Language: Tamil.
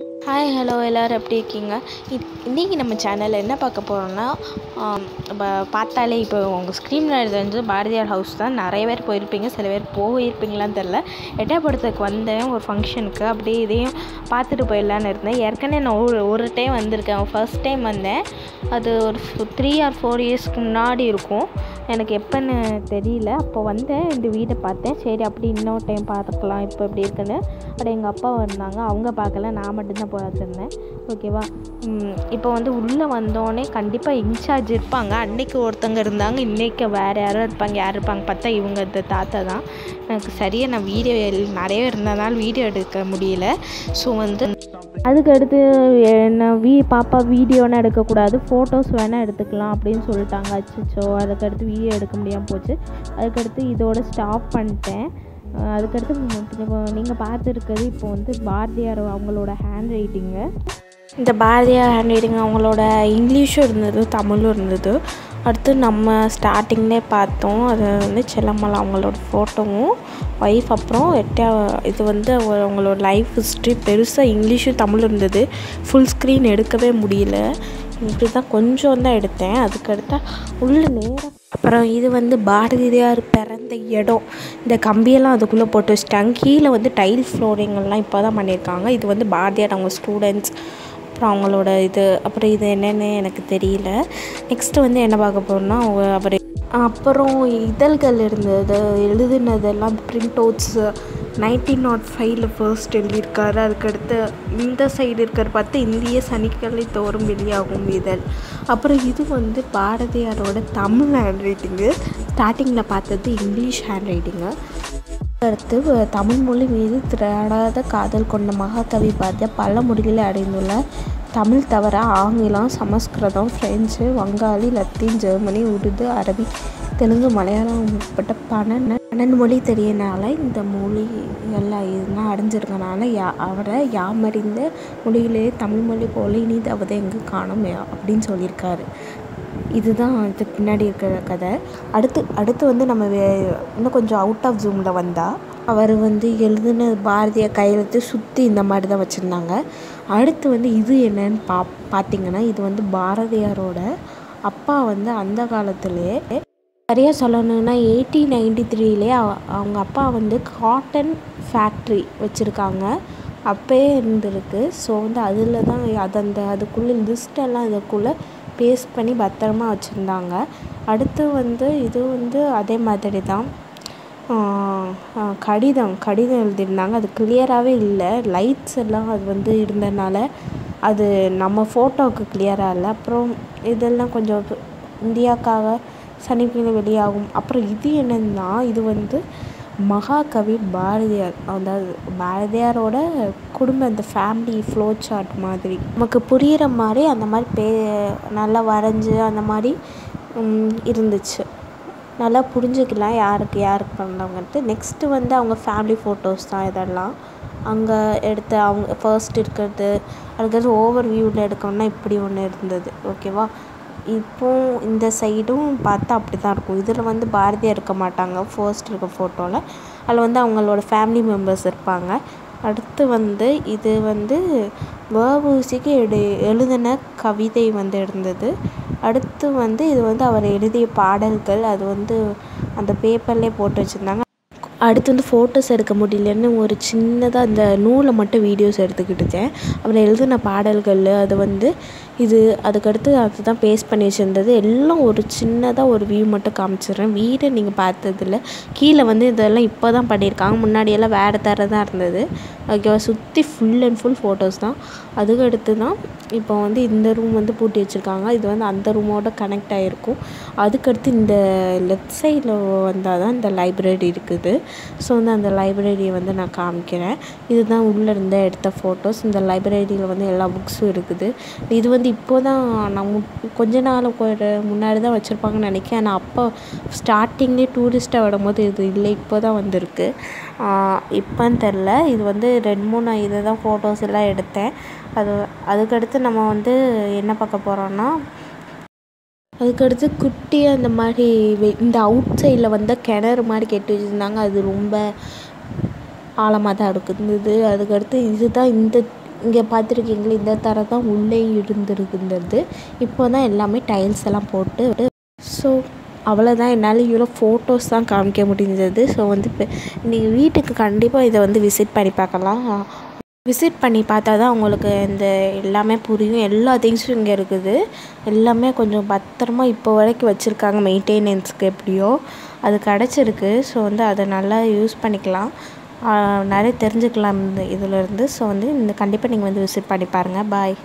ஹாய் ஹலோ எல்லோரும் எப்படி இருக்கீங்க? இன்றைக்கி நம்ம சேனலில் என்ன பார்க்க போகிறோம்னா பார்த்தாலே இப்போ உங்கள் ஸ்க்ரீனில் வந்து பாரதியார் ஹவுஸ் தான். நிறைய பேர் போயிருப்பீங்க சில பேர் போயிருப்பீங்களான்னு தெரில எட்டயபுரத்துக்கு வந்தேன் ஒரு ஃபங்க்ஷனுக்கு அப்படியே இதையும் பார்த்துட்டு போயிடலான்னு இருந்தேன். ஏற்கனவே நான் ஒரு ஒரு டைம் வந்திருக்கேன். ஃபர்ஸ்ட் டைம் வந்தேன். அது ஒரு த்ரீ ஆர் ஃபோர் இயர்ஸ்க்கு முன்னாடி இருக்கும். எனக்கு எப்போன்னு தெரியல. அப்போ வந்தேன் இந்த வீடை பார்த்தேன். சரி அப்படி இன்னொரு டைம் பார்த்துக்கலாம் இப்போ இப்படி இருக்குன்னு. அப்படி எங்கள் அப்பா வந்தாங்க. அவங்க பார்க்கல. நான் மட்டும்தான் பார்த்துருந்தேன் ஓகேவா இப்போ வந்து உள்ளே வந்தோடனே கண்டிப்பாக இன்சார்ஜ் இருப்பாங்க. அன்னைக்கு ஒருத்தங்க இருந்தாங்க. இன்றைக்கி வேறு யாரோ இருப்பாங்க. யார் இருப்பாங்க பார்த்தா இவங்க இந்த தாத்தா தான். எனக்கு சரியாக நான் வீடியோ நிறைய இருந்ததுனால வீடியோ எடுக்க முடியல. ஸோ வந்து அதுக்கடுத்து என்ன வீ பாப்பா வீடியோலாம் எடுக்கக்கூடாது ஃபோட்டோஸ் வேணால் எடுத்துக்கலாம் அப்படின்னு சொல்லிட்டாங்க. அச்சோ அதுக்கடுத்து வீடியோ எடுக்க முடியாமல் போச்சு. அதுக்கடுத்து இதோட ஸ்டாப் பண்ணிட்டேன். அதுக்கடுத்து நீங்கள் பார்த்துருக்கிறது இப்போ வந்து பாரதியார் அவங்களோட ஹேண்ட் ரைட்டிங்கு இந்த பாரதியார் ஹேண்ட் ரைட்டிங் அவங்களோட இங்கிலீஷும் இருந்தது தமிழும் இருந்தது. அடுத்து நம்ம ஸ்டார்டிங்லேயே பார்த்தோம். அது வந்து செல்லம்மாள் அவங்களோட ஃபோட்டோவும் ஒய்ஃப் அப்புறம் எட்டா இது வந்து அவங்களோட லைஃப் ஹிஸ்ட்ரி பெருசாக இங்கிலீஷும் தமிழும் இருந்தது. ஃபுல் ஸ்க்ரீன் எடுக்கவே முடியல. இப்படி தான் கொஞ்சம் தான் எடுத்தேன். அதுக்கடுத்தா உள்ள நேரம். அப்புறம் இது வந்து பாரதியார் பிறந்த இடம். இந்த கம்பியெல்லாம் அதுக்குள்ளே போட்டு வச்சுட்டாங்க. கீழே வந்து டைல் ஃப்ளோரிங்கெல்லாம் இப்போ தான் பண்ணியிருக்காங்க. இது வந்து பாரதியார் அவங்க ஸ்டூடெண்ட்ஸ் அப்புறம் அவங்களோட இது அப்புறம் இது என்னென்னு எனக்கு தெரியல. நெக்ஸ்ட்டு வந்து என்ன பார்க்க போகிறோம்னா அவர் அப்புறம் இதழ்கள் இருந்தது எழுதுனதெல்லாம் பிரிண்ட் அவுட்ஸு நைன்டீன் நாட் ஃபைவ்ல ஃபர்ஸ்ட் எழுதியிருக்காரு. அதுக்கடுத்து இந்த சைடு இருக்கிற பார்த்து இந்திய சனிக்கிழமை தோறும் வெளியாகும் இதழ். அப்புறம் இது வந்து பாரதியாரோட தமிழ் ஹேண்ட் ரைட்டிங்கு ஸ்டார்டிங்கில் பார்த்தது இங்கிலீஷ் ஹேண்ட் ரைட்டிங்கு அடுத்து தமிழ்மொழி தமிழ் மொழி மீது திராடாத காதல் கொண்ட மகாகவி பாரதியார் பல மொழிகளை அடைந்துள்ள தமிழ் தவிர ஆங்கிலம் சமஸ்கிருதம் பிரெஞ்சு வங்காளி லத்தீன் ஜெர்மனி உருது அரபி தெலுங்கு மலையாளம் உட்பட்ட பன்னெண்டு பன்னெண்டு மொழி தெரியனால இந்த மொழி எல்லாம் இதெல்லாம் அடைஞ்சிருக்கனால யா அவரை யாமறிந்த மொழியிலேயே தமிழ் மொழி போல இனிதாவது எங்கே காணும் அப்படின்னு சொல்லியிருக்காரு. இதுதான் இதுக்கு பின்னாடி இருக்கிற கதை. அடுத்து அடுத்து வந்து நம்ம வே- இன்னும் கொஞ்சம் அவுட் ஆஃப் ஜூமில் வந்தால் அவர் வந்து எழுதின பாரதிய கையெழுத்து சுற்றி இந்த மாதிரி தான் வச்சுருந்தாங்க. அடுத்து வந்து இது என்னன்னு பா பார்த்தீங்கன்னா இது வந்து பாரதியாரோட அப்பா வந்து அந்த காலத்திலே சரியாக சொல்லணும்னா எயிட்டீன் நைன்டி த்ரீலே அவங்க அப்பா வந்து காட்டன் ஃபேக்ட்ரி வச்சுருக்காங்க. அப்போயே இருந்திருக்கு. ஸோ வந்து அதில் தான் அது அந்த அதுக்குள்ளே லிஸ்டெல்லாம் இதுக்குள்ளே பேஸ்ட் பண்ணி பத்திரமா வச்சுருந்தாங்க. அடுத்து வந்து இது வந்து அதே மாதிரி தான். கடிதம் கடிதம் எழுதியிருந்தாங்க. அது கிளியராகவே இல்லை. லைட்ஸ் எல்லாம் அது வந்து இருந்ததுனால அது நம்ம ஃபோட்டோவுக்கு கிளியராக இல்லை. அப்புறம் இதெல்லாம் கொஞ்சம் இந்தியாவுக்காக இந்தியாக்காக சனிக்கிழமை வெளியாகும். அப்புறம் இது என்னன்னா இது வந்து மகாகவி பாரதியார் அதாவது பாரதியாரோட குடும்ப இந்த ஃபேமிலி ஃப்ளோ சார்ட் மாதிரி. நமக்கு புரிகிற மாதிரி அந்த மாதிரி பே நல்லா வரைஞ்சி அந்த மாதிரி இருந்துச்சு. நல்லா புரிஞ்சுக்கலாம் யாருக்கு யாருக்கு பண்ணவங்கன்ட்டு நெக்ஸ்ட்டு வந்து அவங்க ஃபேமிலி ஃபோட்டோஸ் தான் இதெல்லாம். அங்கே எடுத்த அவங்க ஃபர்ஸ்ட் இருக்கிறது அதுக்கடுத்து ஓவர் வியூவில் எடுக்கணும்னா இப்படி ஒன்று இருந்தது. ஓகேவா இப்போ இந்த சைடும் பார்த்தா அப்படி தான் இருக்கும். இதில் வந்து பாரதியார் இருக்க மாட்டாங்க. ஃபர்ஸ்ட் இருக்க ஃபோட்டோவில் அதில் வந்து அவங்களோட ஃபேமிலி மெம்பர்ஸ் இருப்பாங்க. அடுத்து வந்து இது வந்து வஉசிக்கு எடு எழுதின கவிதை வந்து இருந்தது. அடுத்து வந்து இது வந்து அவர் எழுதிய பாடல்கள். அது வந்து அந்த பேப்பர்லேயே போட்டு வச்சுருந்தாங்க. அடுத்து வந்து ஃபோட்டோஸ் எடுக்க முடியலன்னு ஒரு சின்னதாக இந்த நூலை மட்டும் வீடியோஸ் எடுத்துக்கிட்டுச்சேன் அப்புறம் எழுதின பாடல்கள் அது வந்து இது அதுக்கடுத்து அதுதான் பேஸ்ட் பண்ணி வச்சுருந்தது. எல்லாம் ஒரு சின்னதாக ஒரு வியூ மட்டும் காமிச்சிடுறேன். வீடை நீங்கள் பார்த்ததில்ல. கீழே வந்து இதெல்லாம் இப்போ தான் பண்ணியிருக்காங்க. முன்னாடியெல்லாம் வேறு தர தான் இருந்தது. ஓகேவா? சுற்றி ஃபுல் அண்ட் ஃபுல் ஃபோட்டோஸ் தான். அதுக்கு அடுத்து தான் இப்போ வந்து இந்த ரூம் வந்து பூட்டி வச்சுருக்காங்க. இது வந்து அந்த ரூமோட கனெக்ட் ஆகிருக்கும் அதுக்கடுத்து இந்த லெஃப்ட் சைடில் வந்தால் தான் இந்த லைப்ரரி இருக்குது. ஸோ வந்து அந்த லைப்ரரியை வந்து நான் காமிக்கிறேன். இதுதான் உள்ளே இருந்த எடுத்த ஃபோட்டோஸ் இந்த லைப்ரரியில் வந்து எல்லா புக்ஸும் இருக்குது. இது வந்து இப்போ தான் நான் மு- கொஞ்ச நாள் முன்னாடி தான் வச்சுருப்பாங்கன்னு நினைக்கிறேன். ஆனால் அப்போ ஸ்டார்டிங்லேயே டூரிஸ்ட்டாக விடும்போது இது இல்லை. இப்போ தான் வந்திருக்கு இப்போன்னு தெரில. இது வந்து ரெண்டு மூணு இதை தான் ஃபோட்டோஸ் எல்லாம் எடுத்தேன். அது அதுக்கடுத்து நம்ம வந்து என்ன பார்க்க போகிறோன்னா அதுக்கடுத்து குட்டியாக இந்த மாதிரி இந்த அவுட் சைடில் வந்து கிணறு மாதிரி கட்டி வச்சுருந்தாங்க. அது ரொம்ப ஆழமாக தான் இருக்குது அதுக்கடுத்து இதுதான் இந்த இங்கே பார்த்துருக்கீங்களே இந்த தர தான் உள்ளே இருந்திருந்தது இப்போ தான் எல்லாமே டைல்ஸ் எல்லாம் போட்டு ஸோ அவ்வளோதான் என்னால் இவ்வளோ ஃபோட்டோஸ் தான் காமிக்க முடிஞ்சது. ஸோ வந்து இப்போ நீங்கள் வீட்டுக்கு கண்டிப்பாக இதை வந்து விசிட் பண்ணி பார்க்கலாம். விசிட் பண்ணி பார்த்தா தான் உங்களுக்கு இந்த எல்லாமே புரியும். எல்லா திங்ஸும் இங்கே இருக்குது. எல்லாமே கொஞ்சம் பத்திரமா இப்போ வரைக்கும் வச்சுருக்காங்க மெயின்டெனன்ஸ்க்கு எப்படியோ. அது கிடச்சிருக்கு. ஸோ வந்து அதை நல்லா யூஸ் பண்ணிக்கலாம். நிறைய தெரிஞ்சுக்கலாம் இந்த இதிலேருந்து ஸோ வந்து இந்த கண்டிப்பாக நீங்கள் வந்து விசிட் பண்ணி பாருங்கள் பாய்